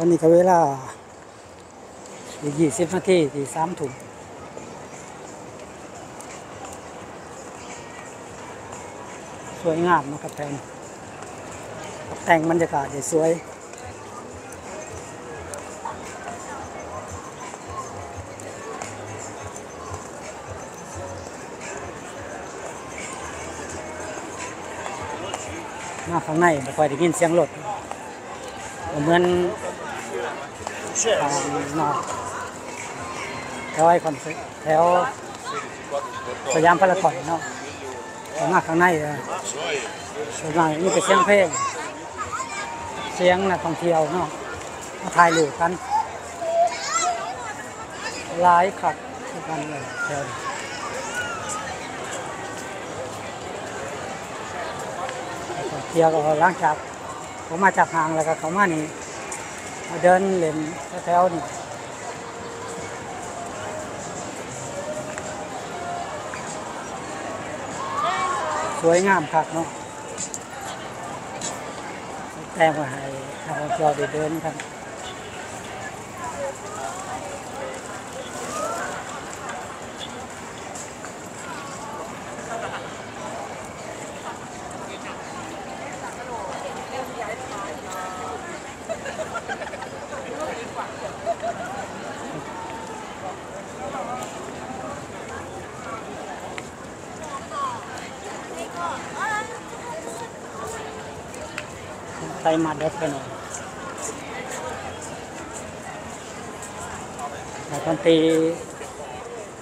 อนนี้ก็เวลาอีกยี่สิบนาทีที่สามถุงสวยงามนะครับแพนแต่งบรรยากาศด้สวยมาข้างในไม่ค่อยได้ยินเสียงรถเหมือน แถวไอคอนเสิร์ตแถวสยามพารากอนเนาะแต่มาข้างในอะส่วนมากนี่เป็นเสียงเพลง เสียงนักท่องเที่ยวเนาะมาถ่ายรูปกันหลายขัดทุกกันเลยแถวนี้เที่ยวก็หลังจากผมมาจากห่างแล้วก็เขามานี่ มาเดินเล่นแถวๆนี่สวยงามคักเนาะแต่งมาให้นักท่องเที่ยวได้เดินกัน ใส่มาเด็ดไปหน่อยนักดนตรี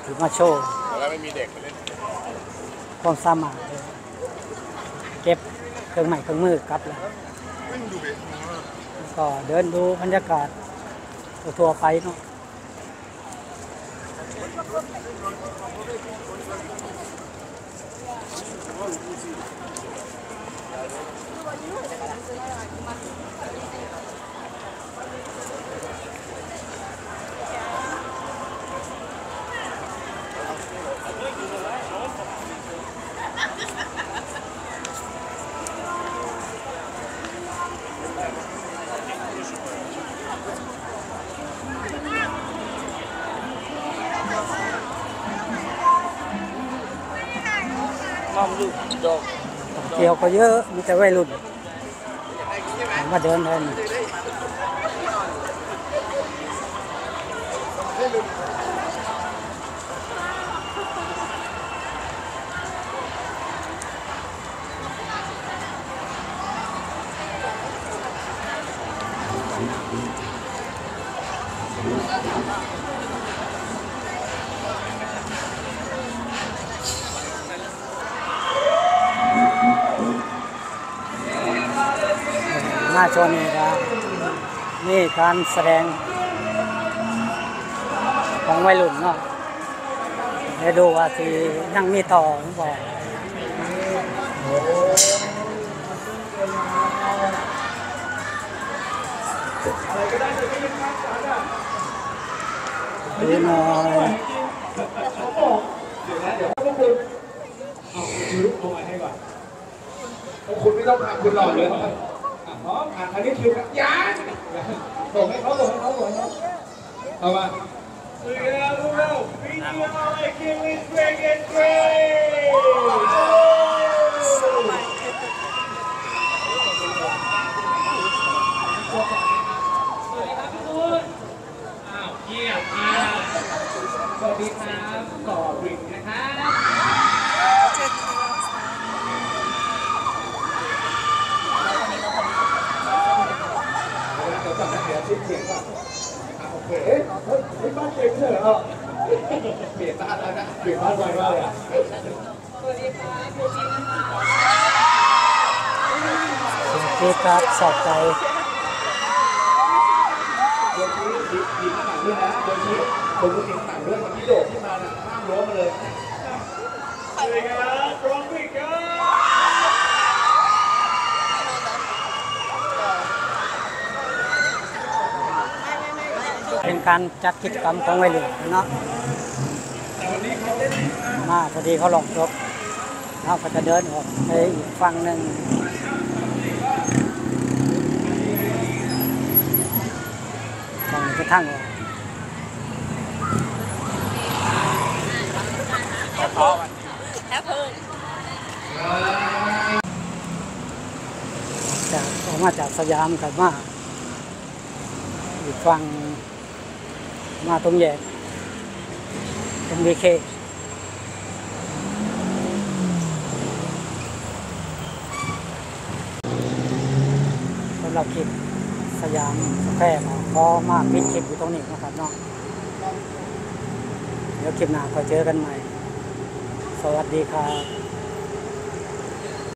ถือมาโชว์แล้วไม่มีเด็กมาเล่นความสามารถเก็บเครื่องใหม่เครื่องมือกลับแล้วไม่ดูเล้วก็เดินดูบรรยากาศทั่วไปเนาะ เที่ยวก็เยอะมีแต่วัยรุ่นมาเดินเดิน หน้าชนนี่ครับนี่การแสดง ของวัยรุ่นเนาะเดี๋ยวดูว่าที่ยังมีต่อหรือเปล่าดูหน่อยคุณไม่ต้องทำคุณหล่อเลย พร้อมอ่านอันนี้คือยังส่งให้เขาส่งให้เขาส่งให้เขาเอามาสวัสดีครับพวกเราวิดีโอไอคิวอิสเกรกเกรกอ้าวเยี่ยมมาสวัสดีครับต่อริงนะครับ เดี๋ยวก่อนนะเดี๋ยว ชิดเสียงก่อนอะโอเคเฮ้ยเฮ้ยเฮ้ยบ้านเก่งไม่ใช่เหรอเปลี่ยนบ้านแล้วนะเปลี่ยนบ้านไวมากเลยอะที่ครับสอบใจเดี๋ยวชี้หยิบหยิบหนังด้วยนะเดี๋ยวชี้ผมก็หยิบหนังด้วยเมื่อกี้โดดขึ้นมาน่ะข้ามรั้วมาเลยสวัสดีครับพร้อมพี่ครับ เป็น การจัดกิจกรรมของวัยรุ่นเนาะมาพอดีเขาลองจบเราก็จะเดินออกไปอีกฝั่งหนึ่งเป็นทางออกจากออกมาจากสยามกลับมาอยู่ฟัง มาตรงแยกตรงบีเคสำหรับคลิปสยามสแควร์ของก็มาปิดคลิปอยู่ตรงนี้นะครับเนาะเดี๋ยวคลิปหน้าก็เจอกันใหม่ สวัสดีครับ